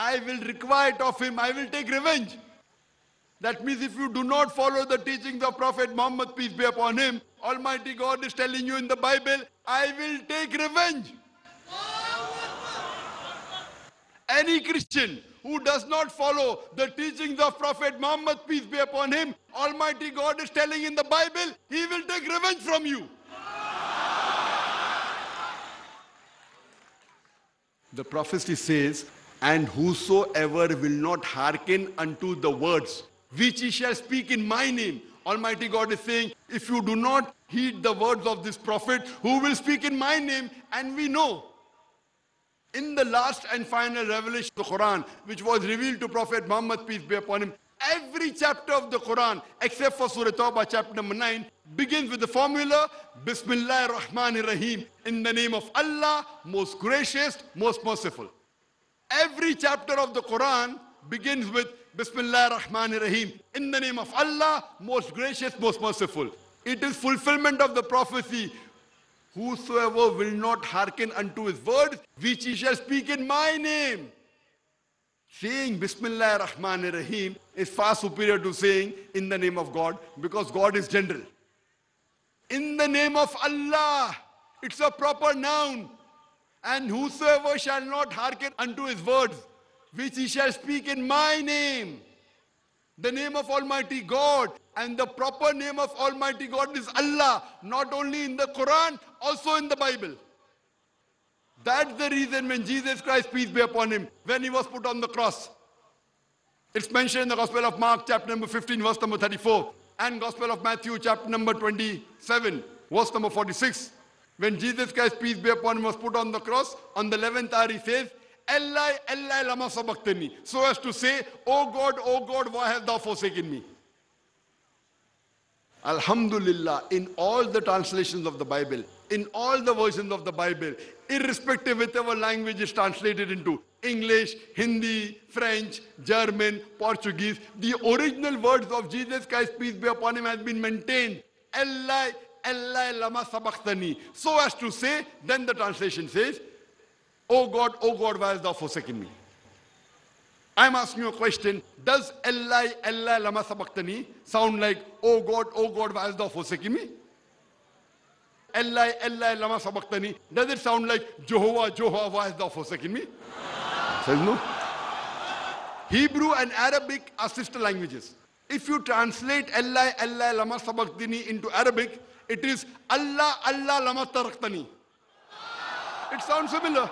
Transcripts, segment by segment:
I will require it of him. I will take revenge. That means if you do not follow the teachings of Prophet Muhammad, peace be upon him, Almighty God is telling you in the Bible, I will take revenge. Any Christian who does not follow the teachings of Prophet Muhammad, peace be upon him, Almighty God is telling in the Bible, he will take revenge from you. The prophecy says, And whosoever will not hearken unto the words which he shall speak in my name. Almighty God is saying, If you do not heed the words of this prophet who will speak in my name, and we know in the last and final revelation of the Quran, which was revealed to Prophet Muhammad, peace be upon him, every chapter of the Quran, except for Surah Tawbah, chapter number 9, begins with the formula, Bismillah ar-Rahman rahim in the name of Allah, most gracious, most merciful. Every chapter of the Quran begins with Bismillah ar-Rahman rahim in the name of Allah, most gracious, most merciful. It is fulfillment of the prophecy Whosoever will not hearken unto his words, which he shall speak in my name. Saying Bismillah Rahman Rahim is far superior to saying in the name of God because God is general. In the name of Allah, it's a proper noun. And whosoever shall not hearken unto his words, which he shall speak in my name, the name of Almighty God and the proper name of Almighty God is Allah, not only in the Quran, also in the Bible. That's the reason when Jesus Christ, peace be upon him, when he was put on the cross, it's mentioned in the Gospel of Mark, chapter number 15, verse number 34, and Gospel of Matthew, chapter number 27, verse number 46. When Jesus Christ, peace be upon him, was put on the cross, on the 11th hour, he says, Allah, Allah, lama sabaktani. So as to say, Oh God, oh God, why hast thou forsaken me? Alhamdulillah, in all the translations of the Bible, in all the versions of the Bible, irrespective of whichever language is translated into English, Hindi, French, German, Portuguese, the original words of Jesus Christ, peace be upon him, has been maintained. Allah, Allah, lama sabachthani. So as to say, then the translation says, Oh God, oh God, why hast thou forsaken me? I'm asking you a question. Does Allah, Allah, lama sabaqtani sound like, oh God, oh God, why hast thou forsaken me? Allah, Allah, lama sabaqtani. Does it sound like Jehovah, Jehovah, why hast thou forsaken me? Says no. Hebrew and Arabic are sister languages. If you translate Allah, Allah, lama sabaqtani into Arabic, it is Allah, Allah, lama taraktani. It sounds similar.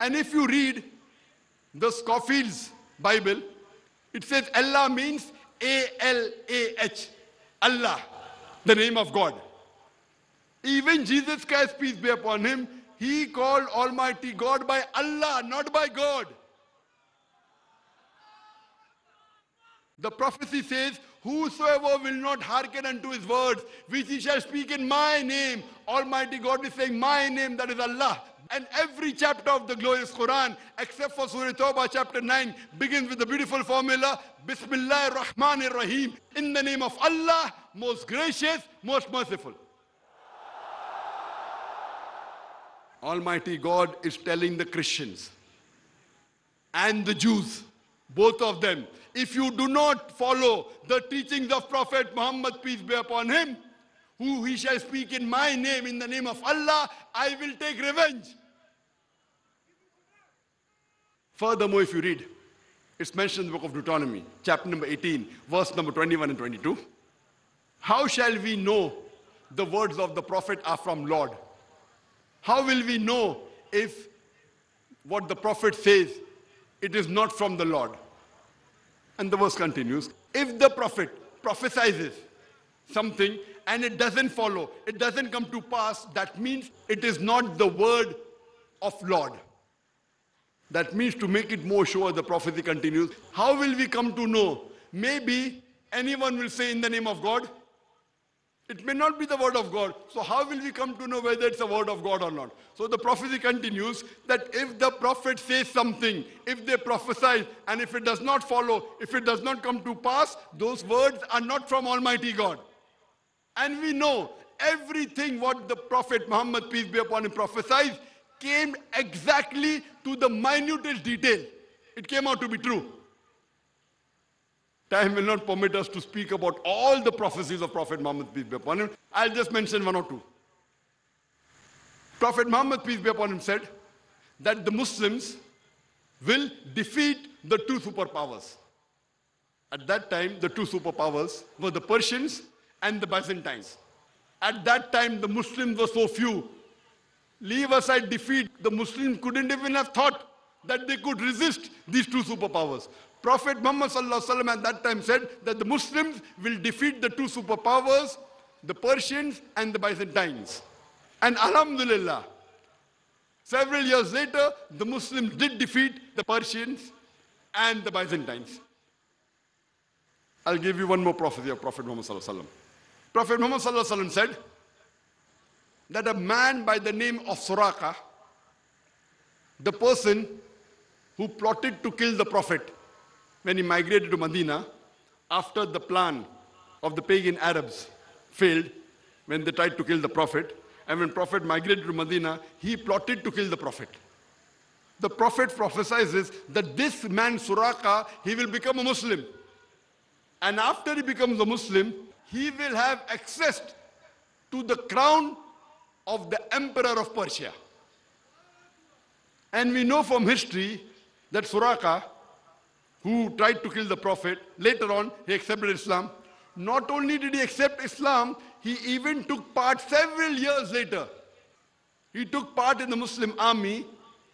And if you read the Scofield's Bible, it says Allah means A-L-A-H. Allah, the name of God. Even Jesus Christ, peace be upon him, he called Almighty God by Allah, not by God. The prophecy says, Whosoever will not hearken unto his words, which he shall speak in my name, Almighty God is saying, My name, that is Allah. And every chapter of the glorious Quran, except for Surah Tawbah chapter 9, begins with the beautiful formula, Bismillah ar-Rahman ar-Rahim, in the name of Allah, most gracious, most merciful. Almighty God is telling the Christians and the Jews, both of them, if you do not follow the teachings of Prophet Muhammad, peace be upon him, who he shall speak in my name, in the name of Allah, I will take revenge. Furthermore, if you read, it's mentioned in the book of Deuteronomy, chapter number 18, verse number 21 and 22. How shall we know the words of the prophet are from Lord? How will we know if what the prophet says, it is not from the Lord? And the verse continues, if the prophet prophesies something and it doesn't follow, it doesn't come to pass, that means it is not the word of Lord. That means to make it more sure, the prophecy continues. How will we come to know? Maybe anyone will say in the name of God. It may not be the word of God. So how will we come to know whether it's a word of God or not? So the prophecy continues that if the prophet says something, if they prophesy, and if it does not follow, if it does not come to pass, those words are not from Almighty God. And we know everything what the Prophet Muhammad, peace be upon him, prophesies came exactly to the minutest detail. It came out to be true. Time will not permit us to speak about all the prophecies of Prophet Muhammad, peace be upon him. I'll just mention one or two. Prophet Muhammad, peace be upon him, said that the Muslims will defeat the two superpowers. At that time, the two superpowers were the Persians and the Byzantines. At that time, the Muslims were so few. Leave aside defeat, the Muslims couldn't even have thought that they could resist these two superpowers. Prophet Muhammad at that time said that the Muslims will defeat the two superpowers, the Persians and the Byzantines. And Alhamdulillah, several years later, the Muslims did defeat the Persians and the Byzantines. I'll give you one more prophecy of Prophet Muhammad Prophet Muhammad said that a man by the name of Suraka, the person who plotted to kill the Prophet when he migrated to Medina after the plan of the pagan Arabs failed when they tried to kill the Prophet. And when Prophet migrated to Medina, he plotted to kill the Prophet. The Prophet prophesies that this man Suraka, he will become a Muslim. And after he becomes a Muslim, he will have access to the crown of the emperor of Persia. And we know from history that Suraka, who tried to kill the Prophet, later on he accepted Islam. Not only did he accept Islam, he even took part several years later. He took part in the Muslim army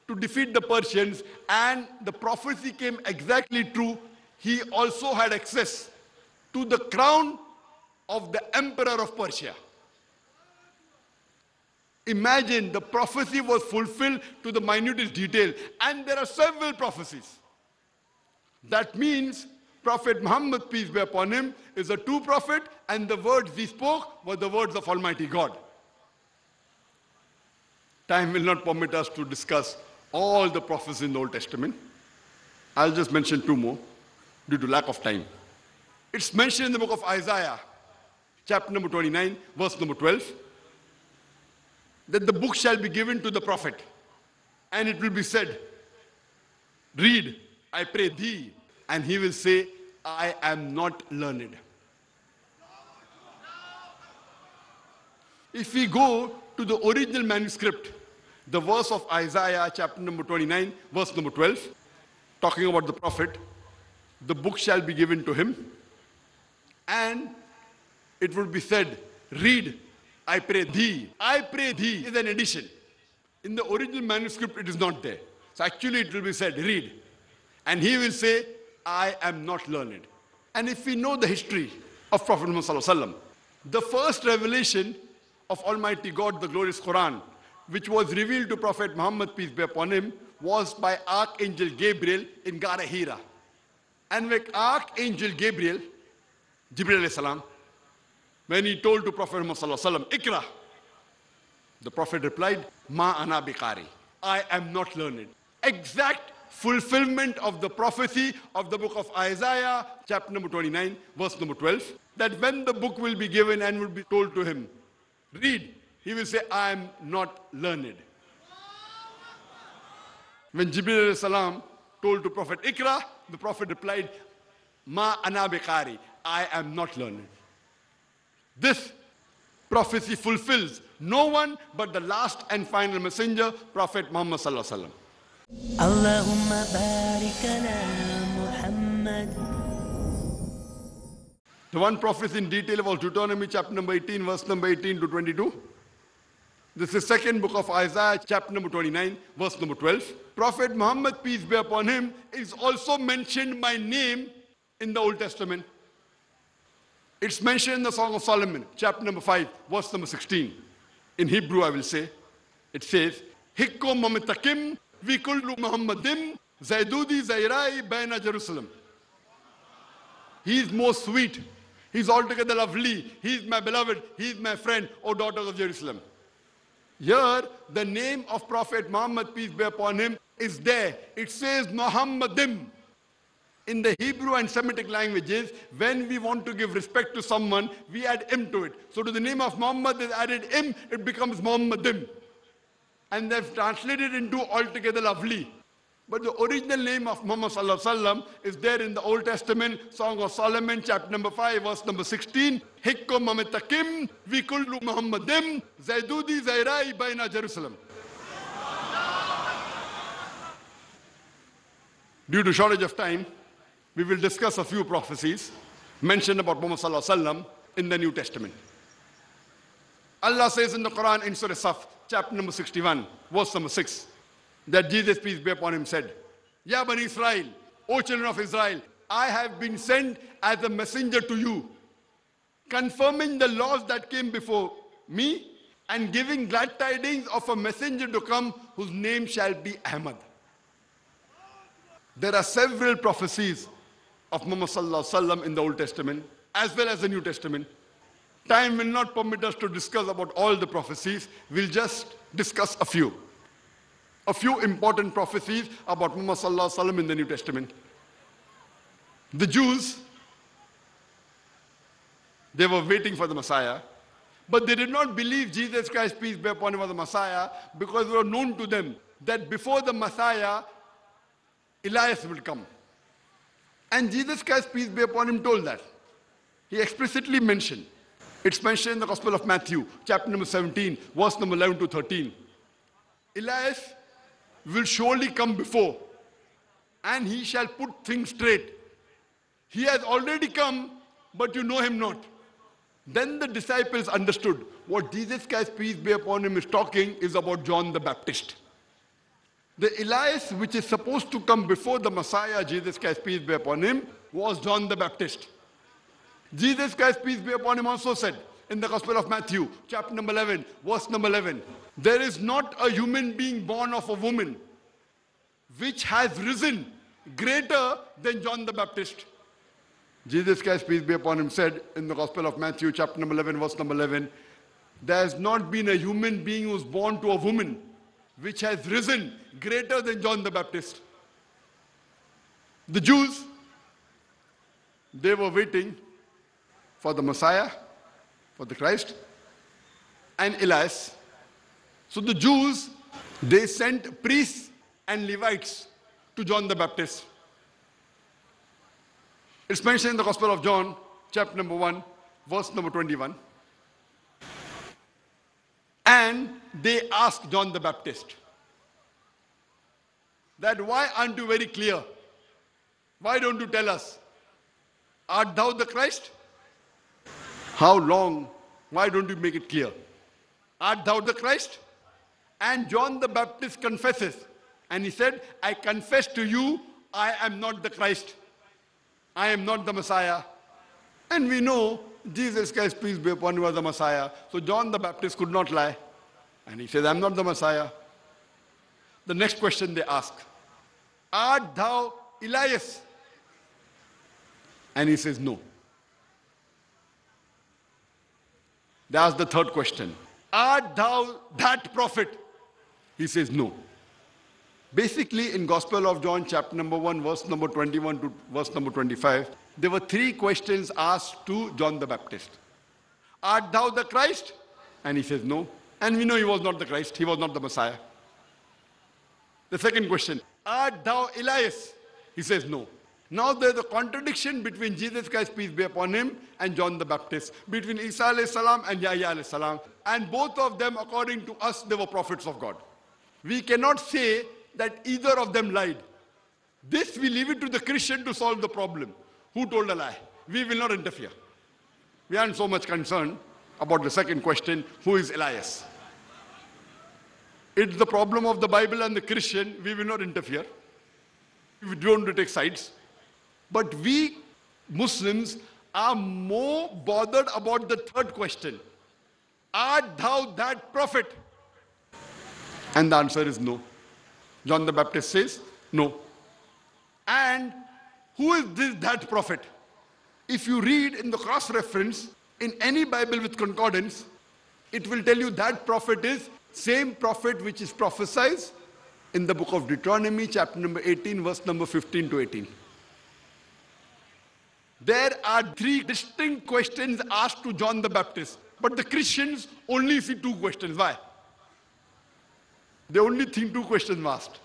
to defeat the Persians and the prophecy came exactly true. He also had access to the crown of the emperor of Persia. Imagine the prophecy was fulfilled to the minutest detail. And there are several prophecies. That means Prophet Muhammad, peace be upon him, is a true prophet, and the words he spoke were the words of Almighty God. Time will not permit us to discuss all the prophets in the Old Testament. I'll just mention two more due to lack of time. It's mentioned in the book of Isaiah, chapter number 29, verse number 12, that the book shall be given to the prophet, and it will be said, Read, I pray thee, and he will say, I am not learned. If we go to the original manuscript, the verse of Isaiah, chapter number 29, verse number 12, talking about the prophet, the book shall be given to him, and it would be said, read, I pray thee. I pray thee is an addition. In the original manuscript, it is not there. So actually it will be said, read. And he will say, I am not learned. And if we know the history of Prophet Muhammad the first revelation of Almighty God, the glorious Quran, which was revealed to Prophet Muhammad, peace be upon him, was by Archangel Gabriel in Gara Hira. And with Archangel Gabriel, Jibril salam, when he told to Prophet Muhammad Iqra, the Prophet replied, Ma ana bikari. I am not learned. Exact fulfillment of the prophecy of the book of Isaiah, chapter number 29, verse number 12, that when the book will be given and will be told to him, read, he will say, I am not learned. When Jibril salam told to Prophet Iqra, the Prophet replied, Ma ana bikari. I am not learned. This prophecy fulfills no one but the last and final messenger, Prophet Muhammad sallallahu Allahumma barik Muhammad. The one prophecy in detail about Deuteronomy chapter number 18, verse number 18 to 22. This is second book of Isaiah, chapter number 29, verse number 12. Prophet Muhammad, peace be upon him, is also mentioned by name in the Old Testament. It's mentioned in the Song of Solomon, chapter number 5, verse number 16. In Hebrew, I will say, it says, Hikko vikullu Muhammadim zaidudi zairai baina Jerusalem. He is most sweet. He is altogether lovely. He is my beloved. He is my friend, O daughters of Jerusalem. Here, the name of Prophet Muhammad, peace be upon him, is there. It says Muhammadim in the Hebrew and Semitic languages, when we want to give respect to someone, we add im to it. So to the name of Muhammad is added im, it becomes Muhammadim. And they've translated into altogether lovely. But the original name of Muhammad is there in the Old Testament, Song of Solomon, chapter number 5, verse number 16. Hikko mamitakim, vikullu Muhammadim, zaidudi zairai baina Jerusalem. Due to shortage of time, we will discuss a few prophecies mentioned about Muhammad in the New Testament. Allah says in the Quran in Surah Saf, chapter number 61, verse number 6, that Jesus, peace be upon him, said, Ya Bani Israel, O children of Israel, I have been sent as a messenger to you, confirming the laws that came before me and giving glad tidings of a messenger to come whose name shall be Ahmad. There are several prophecies of Muhammad in the Old Testament as well as the New Testament. Time will not permit us to discuss about all the prophecies. We'll just discuss a few a few important prophecies about Muhammad in the New Testament. The Jews, they were waiting for the Messiah, but they did not believe Jesus Christ, peace be upon him, was the Messiah because it was known to them that before the Messiah, Elias will come. And Jesus Christ, peace be upon him, told that. He explicitly mentioned. It's mentioned in the Gospel of Matthew, chapter number 17, verse number 11 to 13. Elias will surely come before, and he shall put things straight. He has already come, but you know him not. Then the disciples understood what Jesus Christ, peace be upon him, is talking is about John the Baptist. The Elias, which is supposed to come before the Messiah, Jesus Christ, peace be upon him, was John the Baptist. Jesus Christ, peace be upon him, also said in the Gospel of Matthew, chapter number 11, verse number 11, there is not a human being born of a woman which has risen greater than John the Baptist. Jesus Christ, peace be upon him, said in the Gospel of Matthew, chapter number 11, verse number 11, there has not been a human being who was born to a woman which has risen greater than John the Baptist. The Jews, they were waiting for the Messiah, for the Christ, and Elias. So the Jews, they sent priests and Levites to John the Baptist. It's mentioned in the Gospel of John, chapter number 1, verse number 21. And they asked John the Baptist that why aren't you very clear? Why don't you tell us? Art thou the Christ? How long? Why don't you make it clear? Art thou the Christ? And John the Baptist confesses. And he said, I confess to you, I am not the Christ. I am not the Messiah. And we know Jesus Christ, peace be upon him, was the Messiah. So John the Baptist could not lie. And he says, I'm not the Messiah. The next question they ask, Art thou Elias? And he says, No. That's the third question. Art thou that prophet? He says, No. Basically, in Gospel of John, chapter number 1, verse number 21 to verse number 25, there were three questions asked to John the Baptist. Art thou the Christ? And he says, No. And we know he was not the Christ, he was not the Messiah. The second question, Art thou Elias? He says, No. Now there's a contradiction between Jesus Christ, peace be upon him, and John the Baptist, between Isa salam and Yahya salam. And both of them, according to us, they were prophets of God. We cannot say that either of them lied. This we leave it to the Christian to solve the problem. Who told a lie? We will not interfere. We aren't so much concerned about the second question, who is Elias? It's the problem of the Bible and the Christian. We will not interfere. We don't take sides. But we Muslims are more bothered about the third question. Art thou that prophet? And the answer is no. John the Baptist says no. And who is this that prophet? If you read in the cross reference in any Bible with concordance, it will tell you that prophet is same prophet which is prophesied in the book of Deuteronomy, chapter number 18, verse number 15 to 18. There are three distinct questions asked to John the Baptist, but the Christians only see two questions. Why? They only think two questions asked.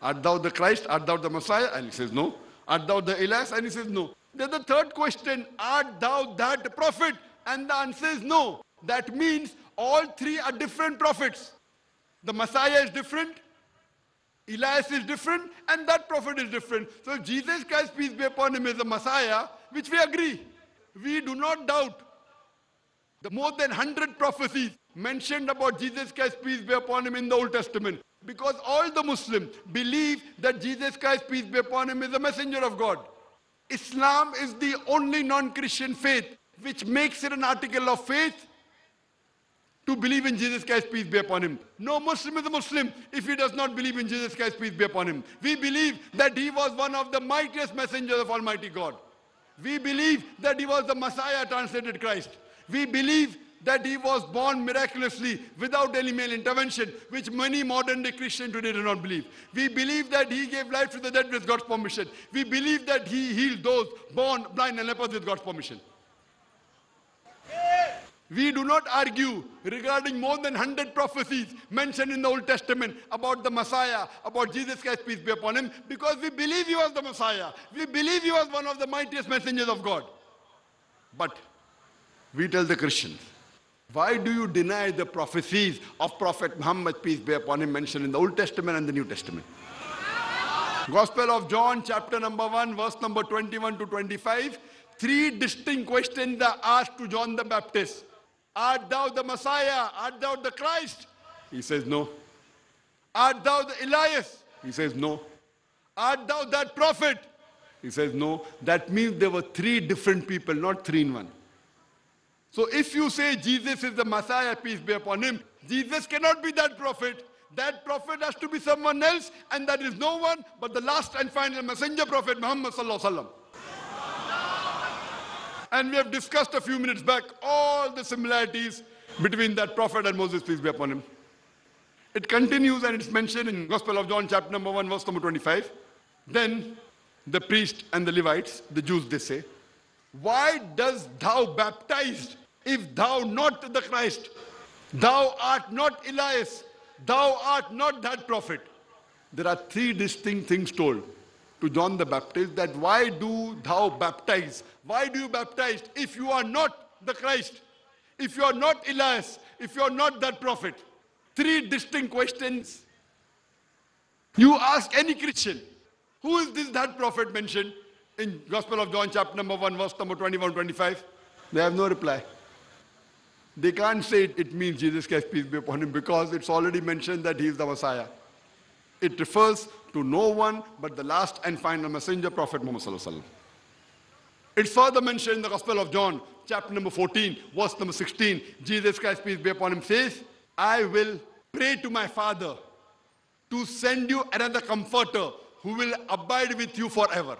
Art thou the Christ? Art thou the Messiah? And he says, No. Art thou the Elias? And he says, No. Then the third question, Art thou that prophet? And the answer is no. That means all three are different prophets. The Messiah is different, Elias is different, and that prophet is different. So Jesus Christ, peace be upon him, is the Messiah, which we agree. We do not doubt. The more than 100 prophecies mentioned about Jesus Christ, peace be upon him, in the Old Testament. Because all the Muslims believe that Jesus Christ, peace be upon him, is a messenger of God. Islam is the only non-Christian faith which makes it an article of faith to believe in Jesus Christ, peace be upon him. No Muslim is a Muslim if he does not believe in Jesus Christ, peace be upon him. We believe that he was one of the mightiest messengers of Almighty God. We believe that he was the Messiah translated Christ. We believe that he was born miraculously without any male intervention, which many modern day Christians today do not believe. We believe that he gave life to the dead with God's permission. We believe that he healed those born blind and lepers with God's permission. We do not argue regarding more than 100 prophecies mentioned in the Old Testament about the Messiah, about Jesus Christ, peace be upon him, because we believe he was the Messiah. We believe he was one of the mightiest messengers of God. But we tell the Christians, why do you deny the prophecies of Prophet Muhammad, peace be upon him, mentioned in the Old Testament and the New Testament? Gospel of John, chapter number 1, verse number 21 to 25. Three distinct questions are asked to John the Baptist. Art thou the Messiah? Art thou the Christ? He says, No. Art thou the Elias? He says, No. Art thou that prophet? He says, No. That means there were three different people, not three in one. So if you say Jesus is the Messiah, peace be upon him, Jesus cannot be that prophet. That prophet has to be someone else, and that is no one but the last and final messenger prophet, Muhammad sallallahu alaihi wasallam. And we have discussed a few minutes back all the similarities between that prophet and Moses, peace be upon him. It continues and it's mentioned in Gospel of John, chapter number 1, verse number 25. Then the priest and the Levites, the Jews, they say, Why does thou baptize if thou not the Christ? Thou art not Elias, thou art not that prophet. There are three distinct things told to John the Baptist that why do thou baptize? Why do you baptize if you are not the Christ? If you are not Elias? If you are not that prophet? Three distinct questions. You ask any Christian, who is this that prophet mentioned in Gospel of John chapter number 1 verse number 21 25? They have no reply. They can't say it, it means Jesus Christ, peace be upon him, because it's already mentioned that he is the Messiah. It refers to no one but the last and final messenger, Prophet Muhammad. It's further mentioned in the Gospel of John, chapter number 14, verse number 16. Jesus Christ, peace be upon him, says, I will pray to my Father to send you another comforter who will abide with you forever.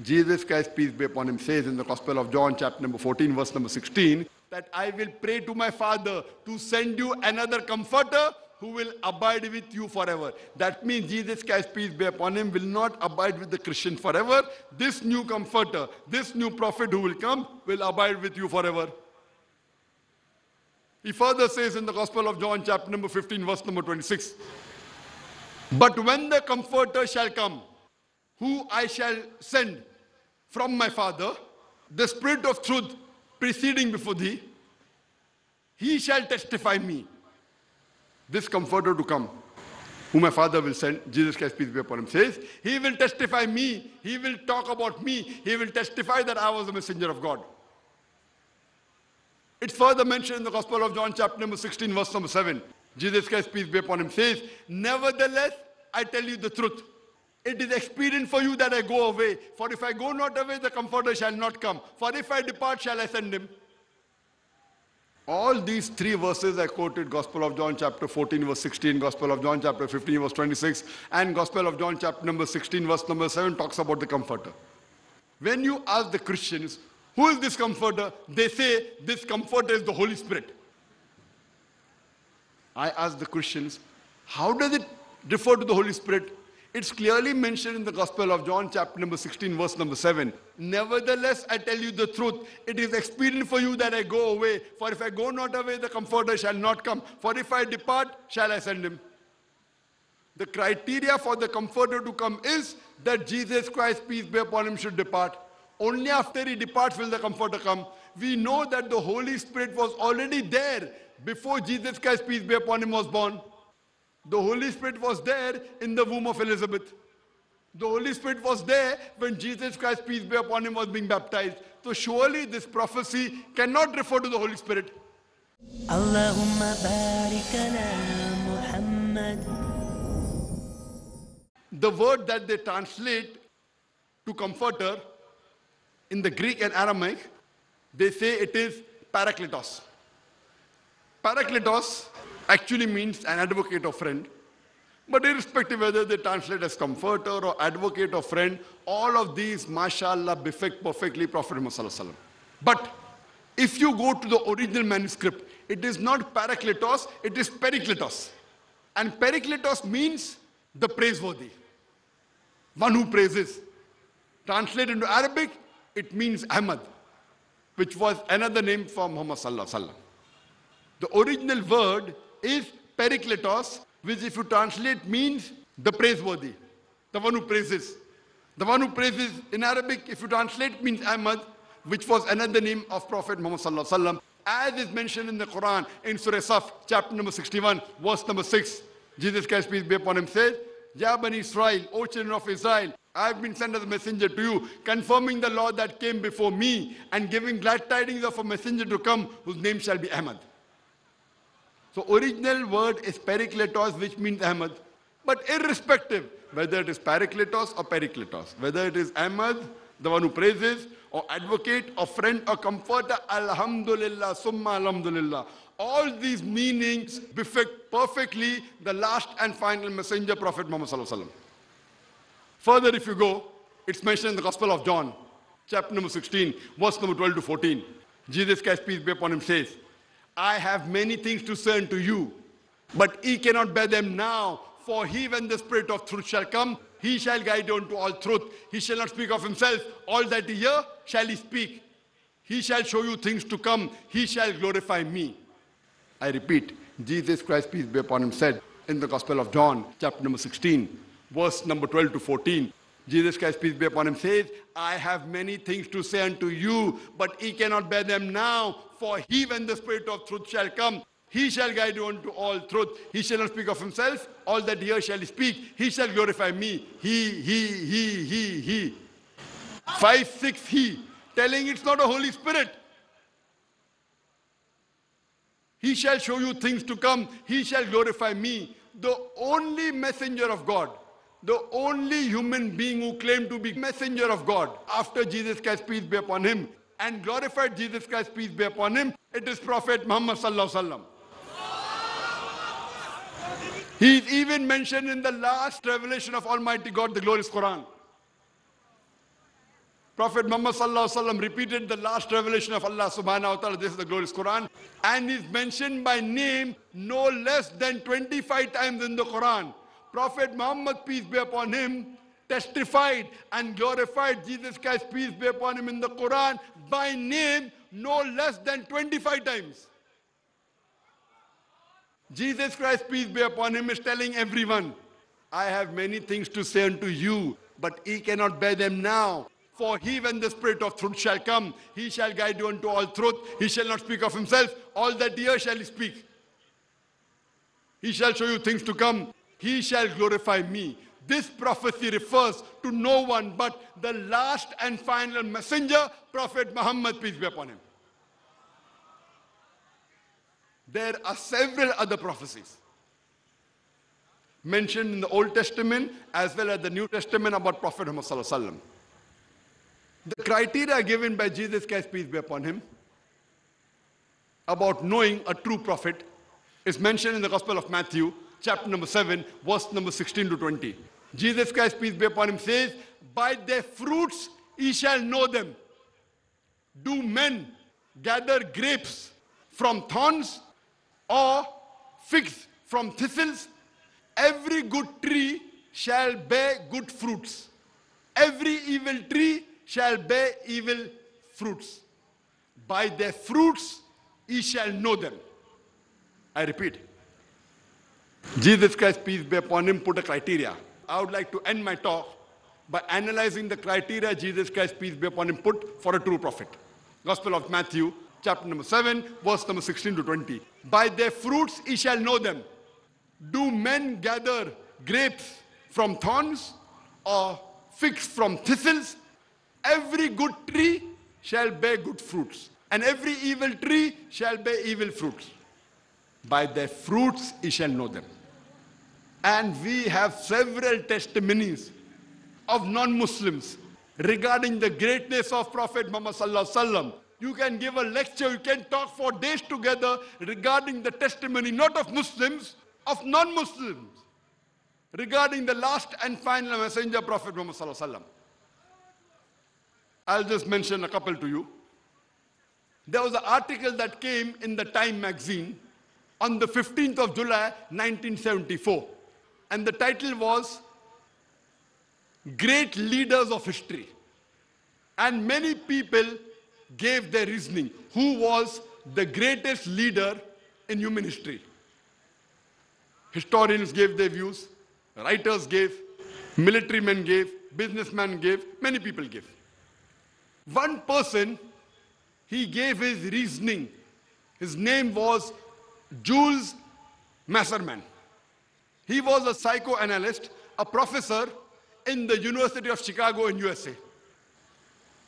Jesus Christ, peace be upon him, says in the Gospel of John, chapter number 14, verse number 16, that I will pray to my Father to send you another comforter who will abide with you forever. That means Jesus Christ, peace be upon him, will not abide with the Christian forever. This new comforter, this new prophet who will come, will abide with you forever. He further says in the Gospel of John, chapter number 15, verse number 26, But when the comforter shall come, who I shall send from my Father, the Spirit of truth preceding before thee, he shall testify me this comforter to come, whom my Father will send, Jesus Christ, peace be upon him, says, He will testify me, He will talk about me, He will testify that I was the messenger of God. It's further mentioned in the Gospel of John, chapter number 16, verse number 7. Jesus Christ, peace be upon him, says, Nevertheless, I tell you the truth. It is expedient for you that I go away. For if I go not away, the Comforter shall not come. For if I depart, shall I send him? All these three verses I quoted Gospel of John chapter 14 verse 16, Gospel of John chapter 15 verse 26 and Gospel of John chapter number 16 verse number 7 talks about the comforter. When you ask the Christians, who is this comforter? They say this comforter is the Holy Spirit. I ask the Christians, how does it refer to the Holy Spirit? It's clearly mentioned in the Gospel of John, chapter number 16, verse number 7. Nevertheless, I tell you the truth. It is expedient for you that I go away. For if I go not away, the Comforter shall not come. For if I depart, shall I send him? The criteria for the comforter to come is that Jesus Christ, peace be upon him, should depart. Only after he departs will the comforter come. We know that the Holy Spirit was already there before Jesus Christ, peace be upon him, was born. The Holy Spirit was there in the womb of Elizabeth. The Holy Spirit was there when Jesus Christ, peace be upon him, was being baptized. So surely this prophecy cannot refer to the Holy Spirit. The word that they translate to comforter in the Greek and Aramaic, they say it is parakletos. Parakletos actually means an advocate or friend. But irrespective whether they translate as comforter or advocate or friend, all of these, mashallah, befit perfectly Prophet Muhammad. But if you go to the original manuscript, it is not parakletos, it is perikletos. And perikletos means the praiseworthy, one who praises. Translated into Arabic, it means Ahmad, which was another name for Muhammad. The original word is perikletos, which if you translate means the praiseworthy, the one who praises. The one who praises in Arabic, if you translate, means Ahmad, which was another name of Prophet Muhammad as is mentioned in the Quran in Surah Saf, chapter number 61, verse number 6. Jesus Christ, peace be upon him, says, Ya Bani Israel, O children of Israel, I have been sent as a messenger to you, confirming the law that came before me, and giving glad tidings of a messenger to come, whose name shall be Ahmad. So original word is perikletos, which means Ahmad. But irrespective, whether it is parakletos or perikletos, whether it is Ahmad, the one who praises, or advocate, or friend, or comforter, Alhamdulillah, Summa Alhamdulillah. All these meanings befit perfectly the last and final messenger, Prophet Muhammad. Further, if you go, it's mentioned in the Gospel of John, chapter number 16, verse number 12 to 14. Jesus Christ, peace be upon him, says, I have many things to say unto you, but ye cannot bear them now. For he, when the Spirit of truth shall come, he shall guide you unto all truth. He shall not speak of himself. All that he hear shall he speak. He shall show you things to come. He shall glorify me. I repeat, Jesus Christ, peace be upon him, said in the Gospel of John, chapter number 16, verse number 12 to 14. Jesus Christ, peace be upon him, says, I have many things to say unto you, but ye cannot bear them now. For he, when the Spirit of truth shall come, he shall guide you unto all truth. He shall not speak of himself. All that he shall speak. He shall glorify me. He, he, he, he, he. Five, six, he. Telling it's not a Holy Spirit. He shall show you things to come. He shall glorify me. The only messenger of God, the only human being who claimed to be messenger of God after Jesus Christ, peace be upon him, and glorified Jesus Christ, peace be upon him, it is Prophet Muhammad Sallallahu Alaihi Wasallam. He is even mentioned in the last revelation of Almighty God, the glorious Quran. Prophet Muhammad Sallallahu Alaihi Wasallam repeated the last revelation of Allah Subhanahu wa Ta'ala, this is the glorious Quran, and is mentioned by name no less than 25 times in the Quran. Prophet Muhammad, peace be upon him, testified and glorified Jesus Christ, peace be upon him, in the Quran by name no less than 25 times. Jesus Christ, peace be upon him, is telling everyone, I have many things to say unto you, but ye cannot bear them now. For he, when the Spirit of truth shall come, he shall guide you unto all truth. He shall not speak of himself. All that he hear shall he speak. He shall show you things to come. He shall glorify me. This prophecy refers to no one but the last and final messenger, Prophet Muhammad, peace be upon him. There are several other prophecies mentioned in the Old Testament as well as the New Testament about Prophet Muhammad. The criteria given by Jesus Christ, peace be upon him, about knowing a true prophet is mentioned in the Gospel of Matthew, chapter number 7, verse number 16 to 20. Jesus Christ, peace be upon him, says, By their fruits ye shall know them. Do men gather grapes from thorns or figs from thistles? Every good tree shall bear good fruits. Every evil tree shall bear evil fruits. By their fruits ye shall know them. I repeat. Jesus Christ, peace be upon him, put a criteria. I would like to end my talk by analyzing the criteria Jesus Christ, peace be upon him, put for a true prophet. Gospel of Matthew, chapter number 7, verse number 16 to 20. By their fruits ye shall know them. Do men gather grapes from thorns or figs from thistles? Every good tree shall bear good fruits, and every evil tree shall bear evil fruits. By their fruits ye shall know them. And we have several testimonies of non-Muslims regarding the greatness of Prophet Muhammad. You can give a lecture, you can talk for days together regarding the testimony not of Muslims, of non-Muslims, regarding the last and final messenger Prophet Muhammad. I'll just mention a couple to you. There was an article that came in the Time magazine on the 15th of July 1974 and the title was Great Leaders of History. And many people gave their reasoning. Who was the greatest leader in human history? Historians gave their views, writers gave, military men gave, businessmen gave, many people gave. One person, he gave his reasoning. His name was Jules Masserman. He was a psychoanalyst, a professor in the University of Chicago in USA.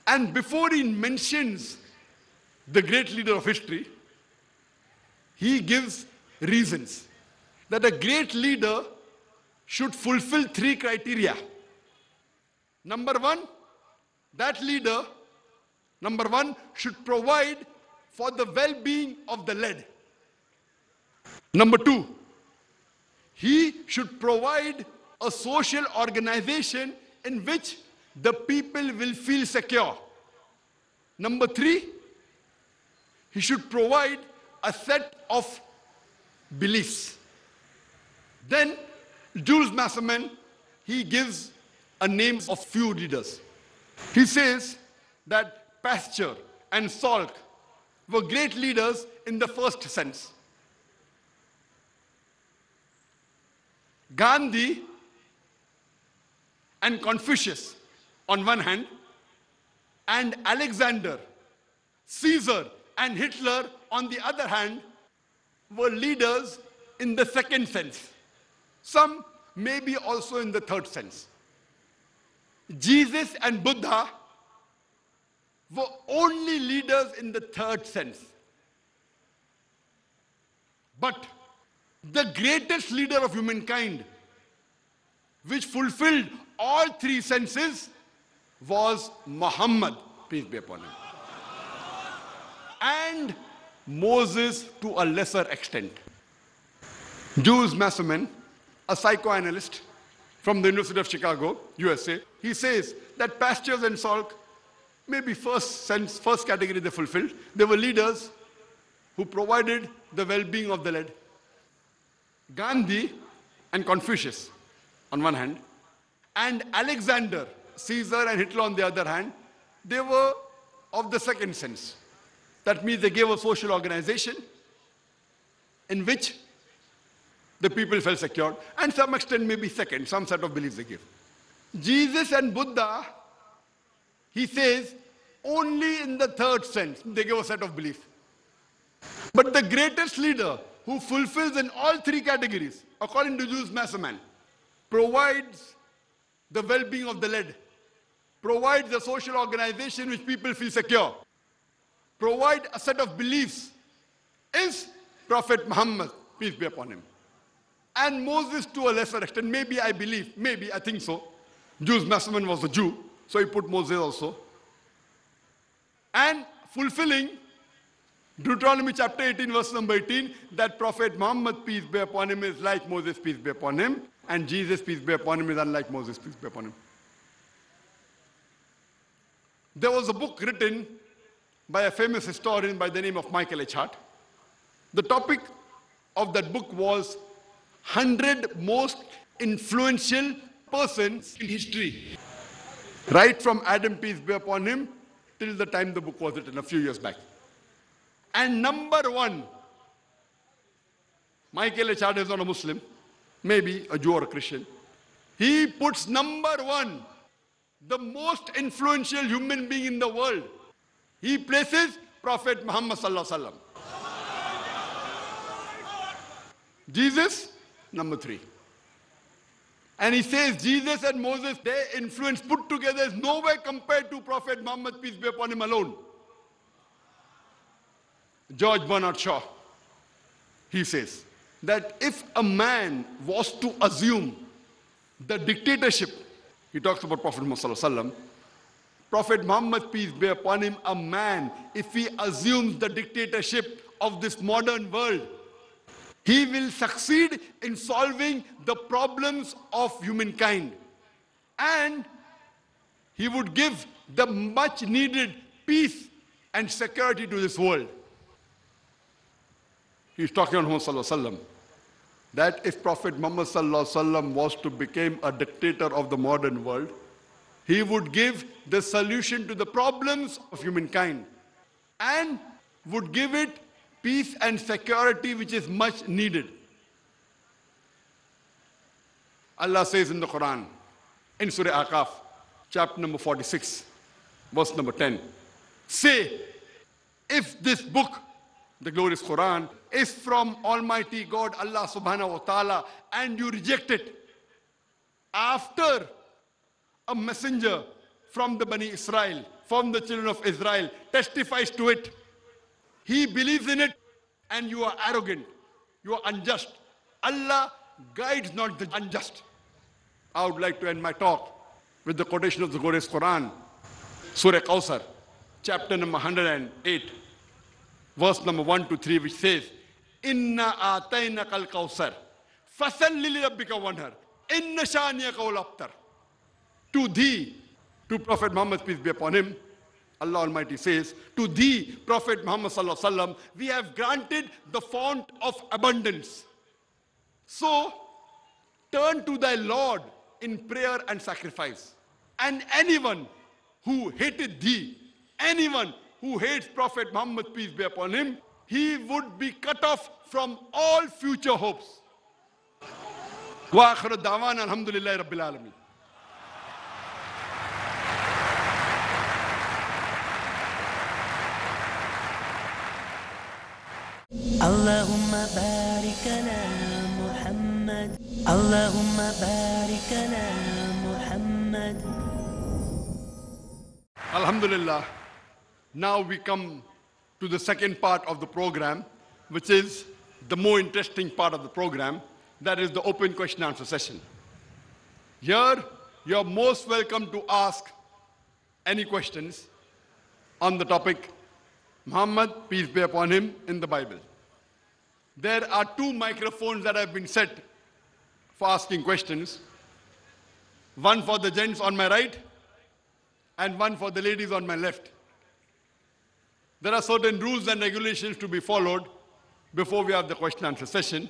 And before he mentions the great leader of history, he gives reasons that a great leader should fulfill three criteria. Number one, that leader, number one, should provide for the well-being of the led. Number two, he should provide a social organization in which the people will feel secure. Number three, he should provide a set of beliefs. Then Jules Masserman, he gives a name of few leaders. He says that Pasteur and Salk were great leaders in the first sense. Gandhi and Confucius on one hand, and Alexander, Caesar, and Hitler on the other hand were leaders in the second sense. Some maybe also in the third sense. Jesus and Buddha were only leaders in the third sense. But the greatest leader of humankind, which fulfilled all three senses, was Muhammad, peace be upon him. And Moses to a lesser extent. Jules Masserman, a psychoanalyst from the University of Chicago, USA, he says that Pasteurs and Salk, maybe first sense, first category they fulfilled. They were leaders who provided the well-being of the led. Gandhi and Confucius on one hand, and Alexander, Caesar and Hitler on the other hand, they were of the second sense. That means they gave a social organization in which the people felt secure, and some extent maybe second, some set of beliefs they gave. Jesus and Buddha, he says, only in the third sense, they gave a set of beliefs. But the greatest leader who fulfills in all three categories, according to Jules Masserman, provides the well-being of the led, provides a social organization which people feel secure, provide a set of beliefs, is Prophet Muhammad, peace be upon him. And Moses to a lesser extent, maybe I believe, maybe I think so. Jules Masserman was a Jew, so he put Moses also. And fulfilling Deuteronomy chapter 18, verse number 18, that Prophet Muhammad, peace be upon him, is like Moses, peace be upon him, and Jesus, peace be upon him, is unlike Moses, peace be upon him. There was a book written by a famous historian by the name of Michael H. Hart. The topic of that book was 100 most influential persons in history. Right from Adam, peace be upon him, till the time the book was written, a few years back. And number one, Michael H. Hart is not a Muslim. maybe a Jew or a Christian, he puts number one, the most influential human being in the world. He places Prophet Muhammad Sallallahu. Jesus, number three. And he says Jesus and Moses, their influence put together is nowhere compared to Prophet Muhammad, peace be upon him alone. George Bernard Shaw, he says that if a man was to assume the dictatorship, he talks about Prophet Muhammad Prophet Muhammad, peace be upon him, a man, if he assumes the dictatorship of this modern world, he will succeed in solving the problems of humankind. And he would give the much needed peace and security to this world. He's talking on Muhammad Sallallahu Alaihi Wasallam, that if Prophet Muhammad Sallallahu Alaihi Wasallam was to become a dictator of the modern world, he would give the solution to the problems of humankind and would give it peace and security which is much needed. Allah says in the Quran, in Surah Ahqaf, chapter number 46, verse number 10, say, if this book, the glorious Quran, is from Almighty God, Allah subhanahu wa ta'ala, and you reject it, after a messenger from the Bani Israel, from the children of Israel, testifies to it, he believes in it, and you are arrogant, you are unjust. Allah guides not the unjust. I would like to end my talk with the quotation of the glorious Quran, Surah Kawthar, chapter number 108, verse number 1 to 3, which says, Inna atayna kal kawsar, fasal lili rabbika wanhar, inna shaniyaka wal abtar. To thee, to Prophet Muhammad, peace be upon him, Allah Almighty says, To thee, Prophet Muhammad, Wasallam, we have granted the font of abundance. So, turn to thy Lord in prayer and sacrifice. And anyone who hated thee, anyone who hates Prophet Muhammad, peace be upon him, he would be cut off from all future hopes. وآخر الدعوانا الحمد لله رب العالمين اللهم بارك على محمد اللهم بارك على محمد Alhamdulillah. Now we come to the second part of the program, which is the more interesting part of the program, that is the open question answer session. Here, you're most welcome to ask any questions on the topic Muhammad, peace be upon him, in the Bible. There are two microphones that have been set for asking questions one for the gents on my right and one for the ladies on my left. There are certain rules and regulations to be followed before we have the question answer session.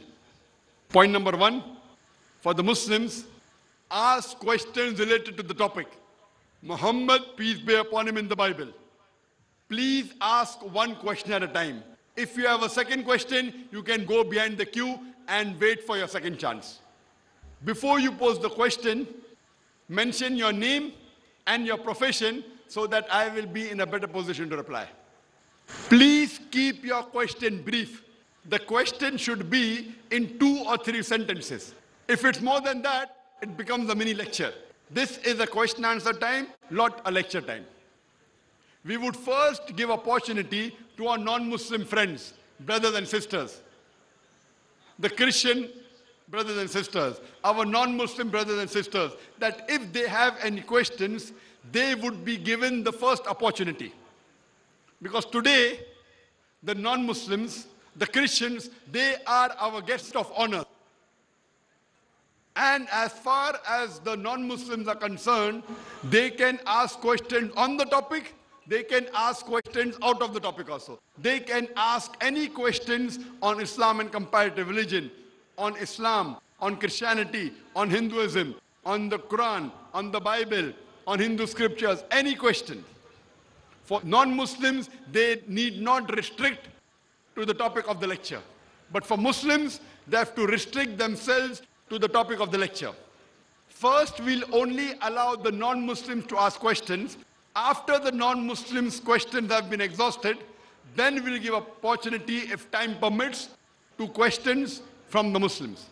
Point number one for the Muslims, ask questions related to the topic. Muhammad, peace be upon him in the Bible. Please ask one question at a time. If you have a second question, you can go behind the queue and wait for your second chance. Before you pose the question, mention your name and your profession so that I will be in a better position to reply. Please keep your question brief. The question should be in two or three sentences. If it's more than that, it becomes a mini lecture. This is a question answer time, not a lecture time. We would first give opportunity to our non-Muslim friends, brothers and sisters. The Christian brothers and sisters, our non-Muslim brothers and sisters, that if they have any questions, they would be given the first opportunity. Because today, the non-Muslims, the Christians, they are our guests of honor. And as far as the non-Muslims are concerned, they can ask questions on the topic, they can ask questions out of the topic also. They can ask any questions on Islam and comparative religion, on Islam, on Christianity, on Hinduism, on the Quran, on the Bible, on Hindu scriptures, any question. For non-Muslims, they need not restrict to the topic of the lecture. But for Muslims, they have to restrict themselves to the topic of the lecture. First, we'll only allow the non-Muslims to ask questions. After the non-Muslims' questions have been exhausted, then we'll give opportunity, if time permits, to questions from the Muslims.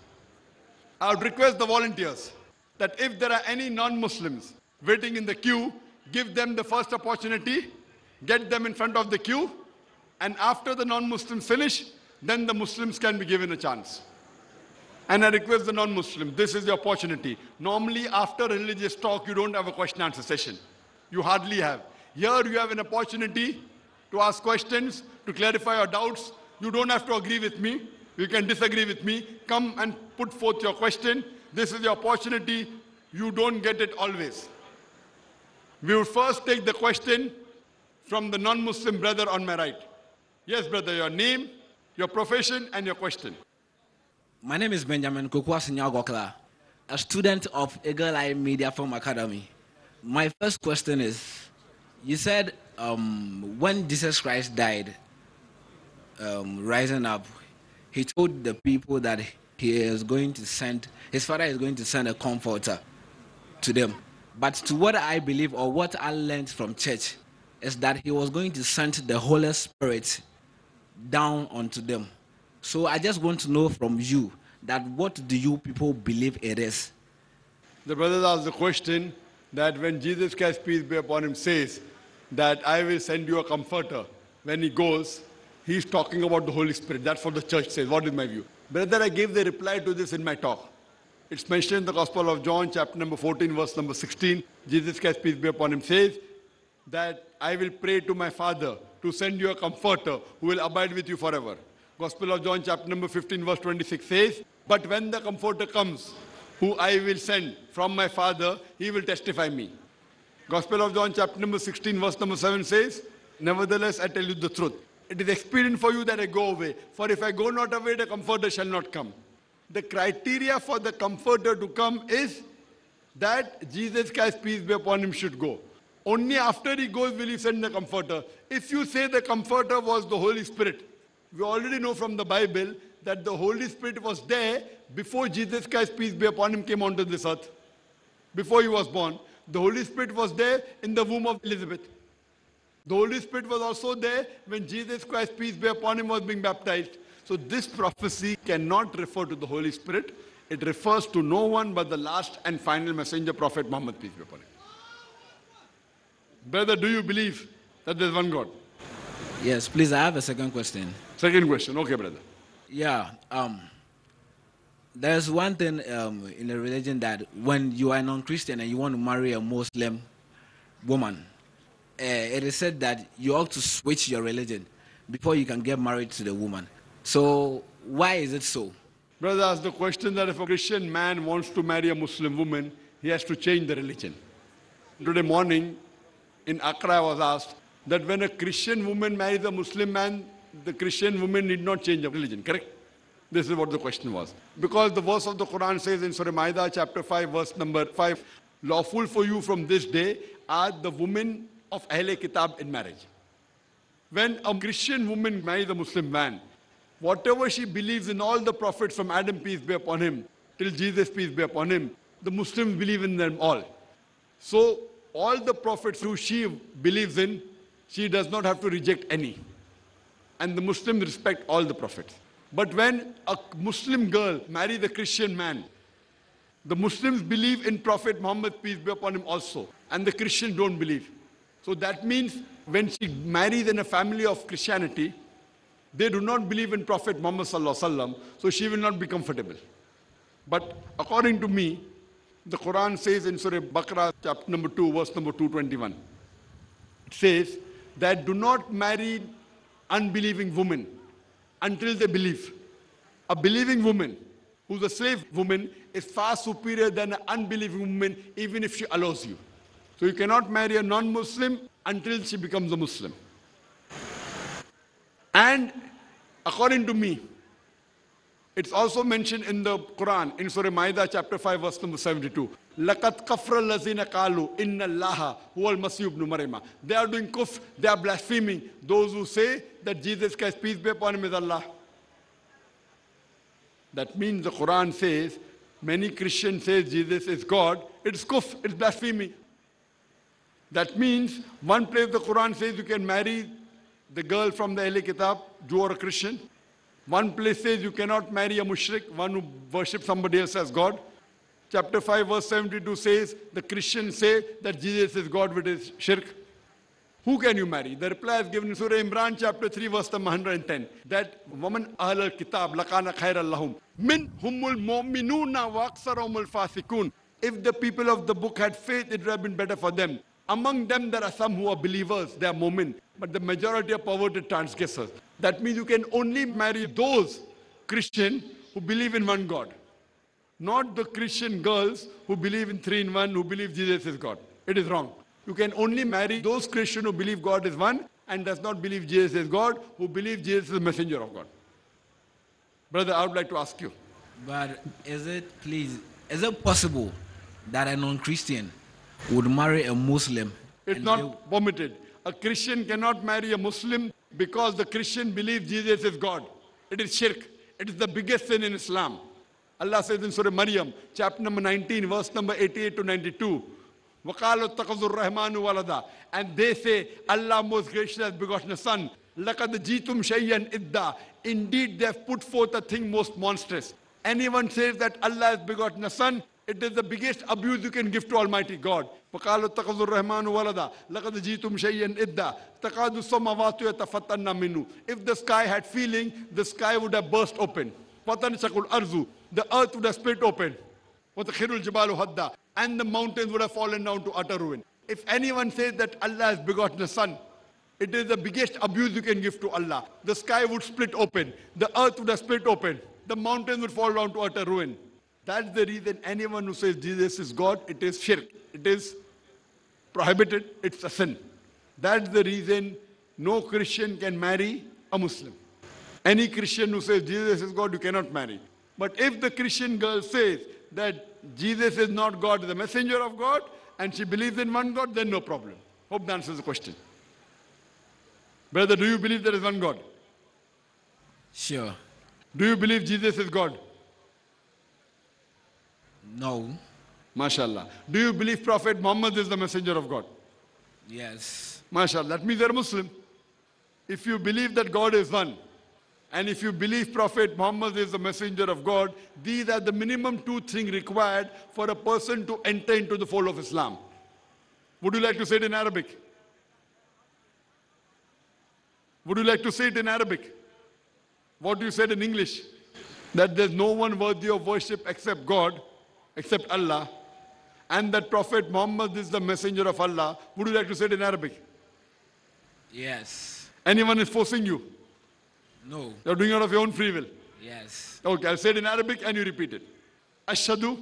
I would request the volunteers that if there are any non-Muslims waiting in the queue, give them the first opportunity, get them in front of the queue, and after the non-Muslims finish, then the Muslims can be given a chance. And I request the non-Muslim, this is the opportunity. Normally, after religious talk, you don't have a question answer session. You hardly have. Here, you have an opportunity to ask questions, to clarify your doubts. You don't have to agree with me. You can disagree with me. Come and put forth your question. This is the opportunity. You don't get it always. We will first take the question from the non-Muslim brother on my right. Yes, brother, your name, your profession, and your question. My name is Benjamin Nyagokla, a student of Eagle Eye Media Film Academy. My first question is you said um, when Jesus Christ died, um, rising up, he told the people that he is going to send, his father is going to send a comforter to them. But to what I believe or what I learned from church is that he was going to send the Holy Spirit down onto them. So I just want to know from you that what do you people believe it is? The brother asked the question that when Jesus Christ, peace be upon him, says that I will send you a comforter, when he goes, he's talking about the Holy Spirit. That's what the church says. What is my view? Brother, I gave the reply to this in my talk. It's mentioned in the Gospel of John, chapter number 14, verse number 16. Jesus Christ, peace be upon him, says that I will pray to my Father to send you a comforter who will abide with you forever. Gospel of John, chapter number 15, verse 26 says, But when the comforter comes, who I will send from my Father, he will testify me. Gospel of John, chapter number 16, verse number 7 says, Nevertheless, I tell you the truth. It is expedient for you that I go away. For if I go not away, the comforter shall not come. The criteria for the comforter to come is that Jesus Christ, peace be upon him, should go. Only after he goes will he send the comforter. If you say the comforter was the Holy Spirit, we already know from the Bible that the Holy Spirit was there before Jesus Christ, peace be upon him, came onto this earth. Before he was born. The Holy Spirit was there in the womb of Elizabeth. The Holy Spirit was also there when Jesus Christ, peace be upon him, was being baptized. So this prophecy cannot refer to the Holy Spirit. It refers to no one but the last and final messenger, Prophet Muhammad, peace be upon him. Brother, do you believe that there's one God? Yes, please, I have a second question. Second question. Okay, brother. Yeah, um, there's one thing um, in a religion that when you are a non-Christian and you want to marry a Muslim woman, uh, it is said that you ought to switch your religion before you can get married to the woman. So why is it so? Brother asked the question that if a Christian man wants to marry a Muslim woman, he has to change the religion. Today morning in Accra, I was asked that when a Christian woman marries a Muslim man, the Christian woman need not change of religion, correct? This is what the question was. Because the verse of the Quran says in Surah Maida, chapter 5, verse number 5, lawful for you from this day are the women of Ahle Kitab in marriage. When a Christian woman marries a Muslim man, whatever she believes in all the prophets from Adam, peace be upon him, till Jesus, peace be upon him, the Muslims believe in them all. So, all the prophets who she believes in, she does not have to reject any. And the Muslims respect all the prophets. But when a Muslim girl marries a Christian man, the Muslims believe in Prophet Muhammad, peace be upon him also, and the Christians don't believe. So that means when she marries in a family of Christianity, they do not believe in Prophet Muhammad so she will not be comfortable. But according to me, the Quran says in Surah Baqarah, chapter number 2, verse number 221, it says that do not marry unbelieving women until they believe. A believing woman who's a slave woman is far superior than an unbelieving woman, even if she allows you. So you cannot marry a non-Muslim until she becomes a Muslim. And according to me, it's also mentioned in the Quran, in Surah Maida, chapter 5, verse number 72. لَقَدْ كَفْرَ الَّذِينَ قَالُوا إِنَّ اللَّهَ هُوَ الْمَسِيحُ ibn Maryam. They are doing kufr, they are blaspheming. Those who say that Jesus Christ, peace be upon him, is Allah. That means the Quran says many Christians say Jesus is God, it's kuf, it's blasphemy. That means one place the Quran says you can marry the girl from the Ahle Kitab, Jew or a Christian. One place says you cannot marry a mushrik, one who worships somebody else as God. Chapter 5, verse 72 says the Christians say that Jesus is God with his shirk. Who can you marry? The reply is given in Surah Imran, chapter 3, verse number 110. That woman ahl al-kitab lakana khair lahum min humul mu'minuna wa aksarahum al-fasikun. If the people of the book had faith, it would have been better for them. Among them, there are some who are believers, they are mu'min, but the majority are perverted transgressors. That means you can only marry those Christian who believe in one God. Not the Christian girls who believe in three in one, who believe Jesus is God. It is wrong. You can only marry those Christian who believe God is one and does not believe Jesus is God, who believe Jesus is the messenger of God. Brother, I would like to ask you. But is it, please, is it possible that a non Christian would marry a Muslim? It's and not permitted. A Christian cannot marry a Muslim because the Christian believes Jesus is God. It is shirk. It is the biggest sin in Islam. Allah says in Surah Maryam, chapter number 19, verse number 88 to 92. وَقَالُوا اتَّخَذُوا الرَّحْمَنُ وَلَدًا And they say, Allah most gracious has begotten a son. لَقَدْ جِيتُمْ شَيْئًا إِدَّا Indeed, they have put forth a thing most monstrous. Anyone says that Allah has begotten a son, it is the biggest abuse you can give to Almighty God. وقالوا اتخذوا الرحمن ولدا لقد جئتم شيئا إدا تكاد السماوات يتفطرن منه If the sky had feeling, the sky would have burst open. فتنشق الأرض The earth would have split open. وتخر الجبال هدا And the mountains would have fallen down to utter ruin. If anyone says that Allah has begotten a son, it is the biggest abuse you can give to Allah. The sky would split open. The earth would have split open. The mountains would fall down to utter ruin. That's the reason anyone who says Jesus is God, it is shirk. It is prohibited. It's a sin. That's the reason no Christian can marry a Muslim. Any Christian who says Jesus is God, you cannot marry. But if the Christian girl says that Jesus is not God, the messenger of God, and she believes in one God, then no problem. Hope that answers the question. Brother, do you believe there is one God? Sure. Do you believe Jesus is God? No. MashaAllah. Do you believe Prophet Muhammad is the messenger of God? Yes. MashaAllah. That means you're a Muslim. If you believe that God is one, and if you believe Prophet Muhammad is the messenger of God, these are the minimum two things required for a person to enter into the fold of Islam. Would you like to say it in Arabic? Would you like to say it in Arabic? What you said in English? That there's no one worthy of worship except God, except Allah, and that Prophet Muhammad is the messenger of Allah. Would you like to say it in Arabic? Yes. Anyone is forcing you? No. You're doing it of your own free will. Yes. Okay, I'll say it in Arabic and you repeat it. Ashadu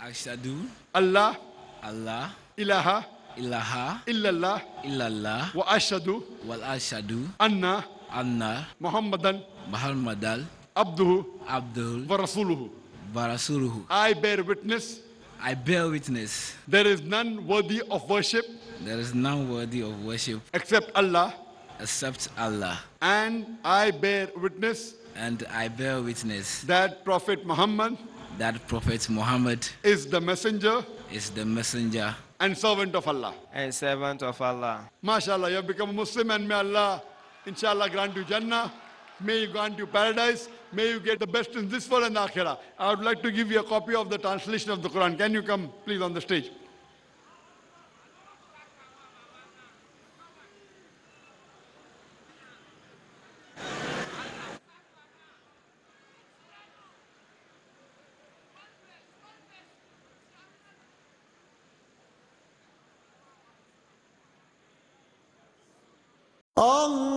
Ashadu Allah Allah ilaha ilaha illallah illallah wa ashadu wal ashadu anna anna Muhammadan Muhammadal abduhu Abdul wa rasuluhu. Barasuluhu. I bear witness I bear witness there is none worthy of worship there is none worthy of worship except Allah except Allah. and I bear witness And I bear witness that Prophet Muhammad that Prophet Muhammad is the messenger is the messenger and servant of Allah. and servant of Allah. MashaAllah, you have become a Muslim and may Allah, inshallah, grant you Jannah. May you go into paradise. May you get the best in this world and akhirah. I would like to give you a copy of the translation of the Quran. Can you come, please, on the stage? Allah.